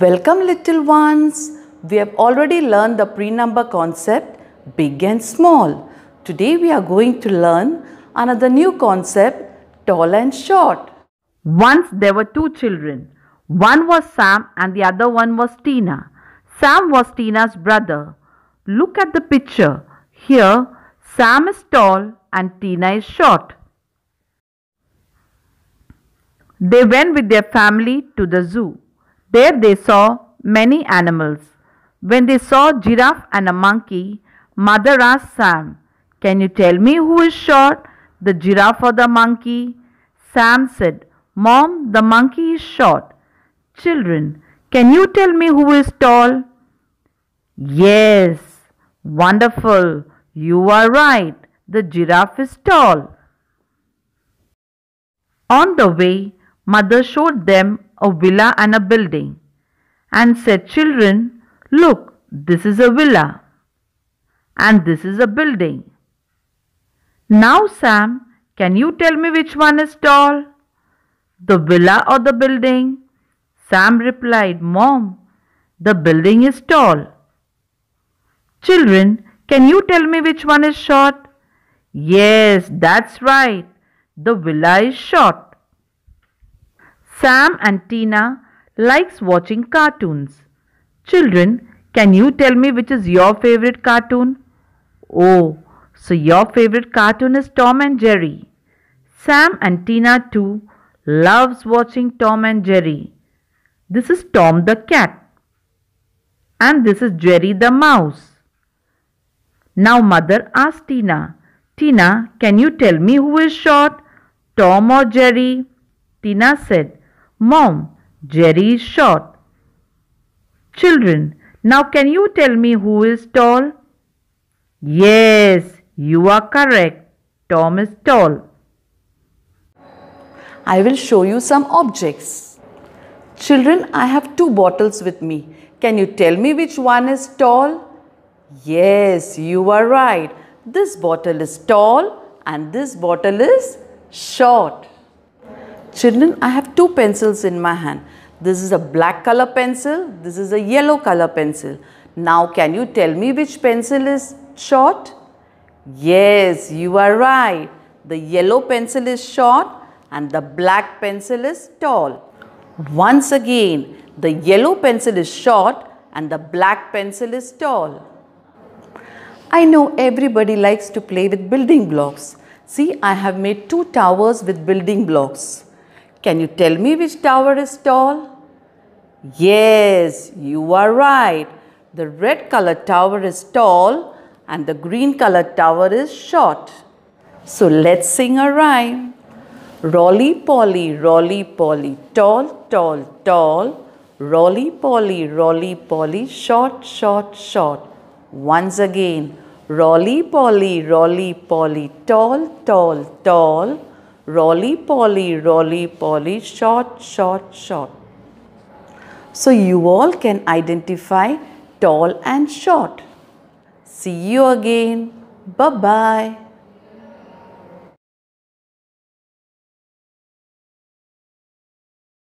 Welcome little ones. We have already learned the pre-number concept big and small. Today we are going to learn another new concept tall and short. Once there were two children. One was Sam and the other one was Tina. Sam was Tina's brother. Look at the picture. Here, Sam is tall and Tina is short. They went with their family to the zoo. There they saw many animals. When they saw giraffe and a monkey, mother asked Sam, Can you tell me who is short, the giraffe or the monkey? Sam said, Mom, the monkey is short. Children, can you tell me who is tall? Yes, wonderful. You are right. The giraffe is tall. On the way, mother showed them a villa and a building and said, Children, look, this is a villa and this is a building. Now, Sam, can you tell me which one is tall? The villa or the building? Sam replied, Mom, the building is tall. Children, can you tell me which one is short? Yes, that's right. The villa is short. Sam and Tina likes watching cartoons. Children, can you tell me which is your favorite cartoon? Oh, so your favorite cartoon is Tom and Jerry. Sam and Tina too loves watching Tom and Jerry. This is Tom the cat. And this is Jerry the mouse. Now mother asked Tina, Tina, can you tell me who is short, Tom or Jerry? Tina said, Mom, Jerry is short. Children, now can you tell me who is tall? Yes, you are correct. Tom is tall. I will show you some objects. Children, I have two bottles with me. Can you tell me which one is tall? Yes, you are right. This bottle is tall and this bottle is short. Children, I have two pencils in my hand. This is a black color pencil. This is a yellow color pencil. Now, can you tell me which pencil is short? Yes, you are right. The yellow pencil is short and the black pencil is tall. Once again, the yellow pencil is short and the black pencil is tall. I know everybody likes to play with building blocks. See, I have made two towers with building blocks. Can you tell me which tower is tall? Yes, you are right. The red color tower is tall and the green color tower is short. So let's sing a rhyme. Rolly Polly, Rolly Polly, tall, tall, tall. Rolly Polly, Rolly Polly, short, short, short. Once again, Rolly Polly, Rolly Polly, tall, tall, tall. Rolly Polly, Rolly Polly, short, short, short. So you all can identify tall and short. See you again. Bye-bye.